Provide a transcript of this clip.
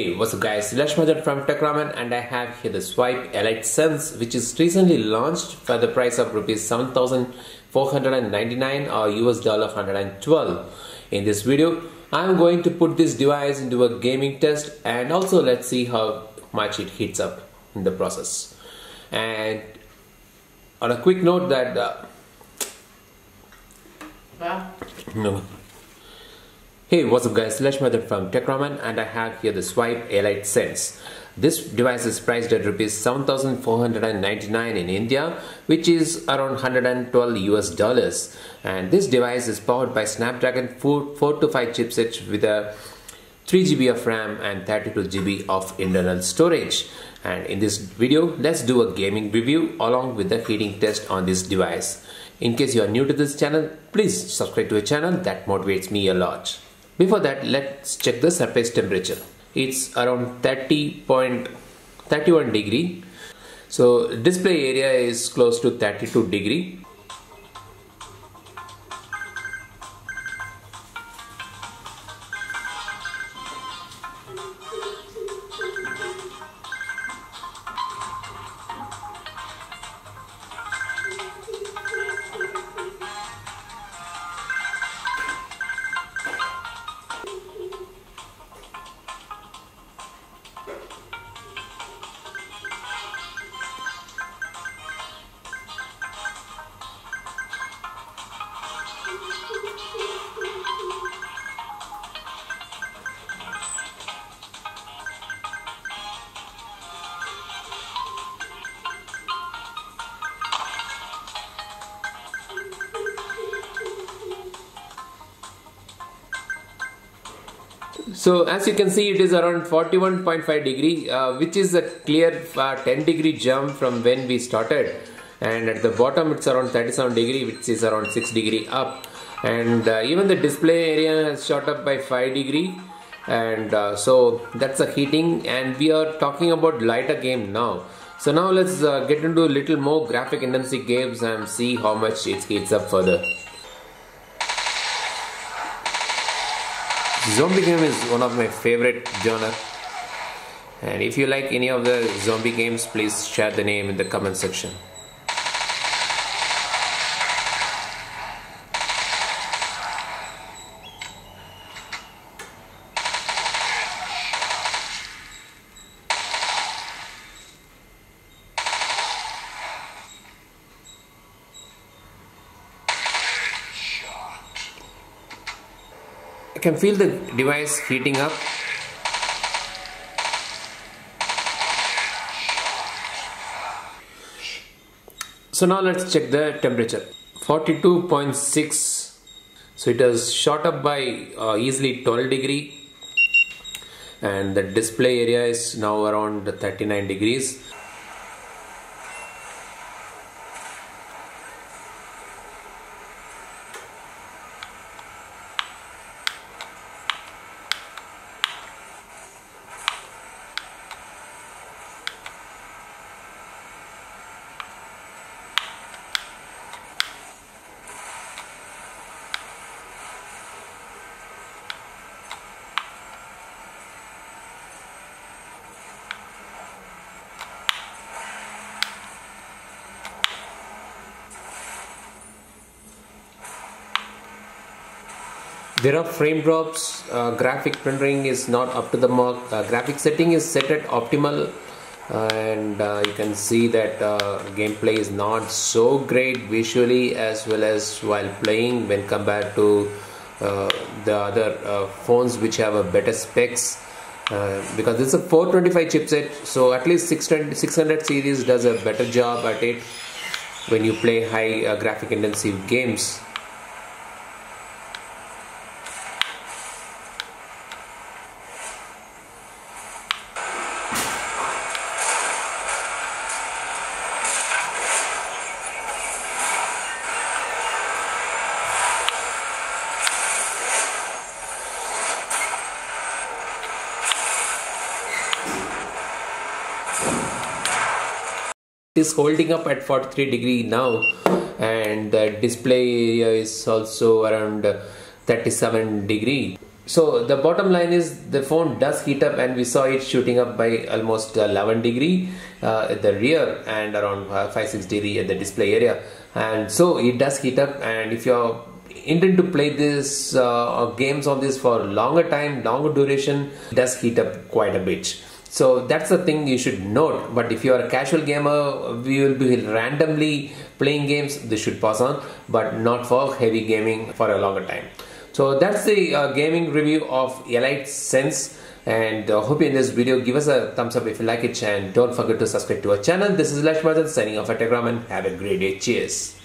Hey, what's up guys, Lash Majad from Techraman and I have here the Swipe Elite Sense which is recently launched for the price of rupees 7499 or US dollar 112. In this video, I am going to put this device into a gaming test and also let's see how much it heats up in the process. And on a quick note that uh, no. Hey, what's up guys, Method from TechRaman and I have here the Swipe Elite Sense. This device is priced at rupees 7499 in India, which is around 112 US dollars. And this device is powered by Snapdragon 4 to 5 chipset with a 3 GB of RAM and 32 GB of internal storage. And in this video, let's do a gaming review along with the heating test on this device. In case you are new to this channel, please subscribe to the channel that motivates me a lot. Before that, let's check the surface temperature. It's around 30.31 degree. So display area is close to 32 degree So as you can see it is around 41.5 degree uh, which is a clear uh, 10 degree jump from when we started. And at the bottom it's around 37 degree which is around 6 degree up. And uh, even the display area has shot up by 5 degree. And uh, so that's a heating. And we are talking about lighter game now. So now let's uh, get into a little more graphic intensity games and see how much it heats up further Zombie game is one of my favorite genre. And if you like any of the zombie games, please share the name in the comment section. I can feel the device heating up. So now let's check the temperature. 42.6 so it has shot up by uh, easily 12 degree. And the display area is now around 39 degrees there are frame drops. Uh, graphic rendering is not up to the mark. Uh, graphic setting is set at optimal and uh, you can see that uh, gameplay is not so great visually as well as while playing when compared to uh, the other uh, phones which have a better specs. Because this is a 425 chipset so at least 600, 600 series does a better job at it when you play high graphic intensive games is holding up at 43 degree now and the display area is also around 37 degree. So the bottom line is the phone does heat up and we saw it shooting up by almost 11 degree uh, at the rear and around uh, 5 6 degree at the display area. And so it does heat up and if you're intend to play this uh, games on this for longer time longer duration does heat up quite a bit so that's the thing you should note. But if you are a casual gamer we will be randomly playing games. This should pass on but not for heavy gaming for a longer time. So that's the uh, gaming review of Elite Sense. And uh, hope you in this video. Give us a thumbs up if you like it. And don't forget to subscribe to our channel. This is Lash signing off at Techraman have a great day. Cheers